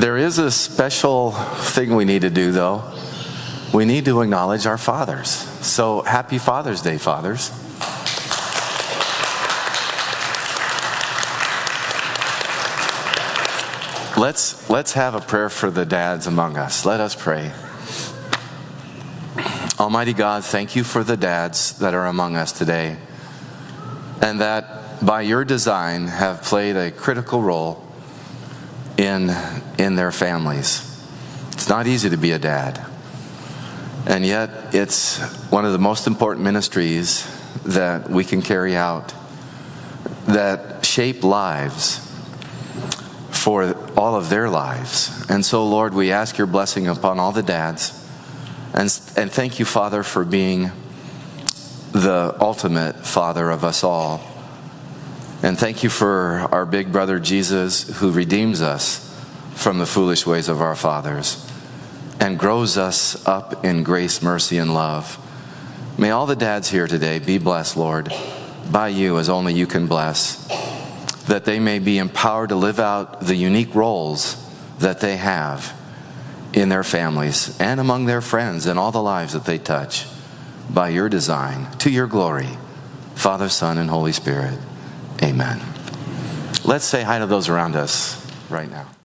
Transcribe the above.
There is a special thing we need to do, though. We need to acknowledge our fathers. So, happy Father's Day, fathers. Let's, let's have a prayer for the dads among us. Let us pray. Almighty God, thank you for the dads that are among us today and that by your design have played a critical role in, in their families. It's not easy to be a dad. And yet, it's one of the most important ministries that we can carry out that shape lives for all of their lives. And so, Lord, we ask your blessing upon all the dads. And, and thank you, Father, for being the ultimate Father of us all. And thank you for our big brother Jesus, who redeems us from the foolish ways of our fathers and grows us up in grace, mercy, and love. May all the dads here today be blessed, Lord, by you as only you can bless, that they may be empowered to live out the unique roles that they have in their families and among their friends and all the lives that they touch by your design to your glory. Father, Son, and Holy Spirit. Amen. Let's say hi to those around us right now.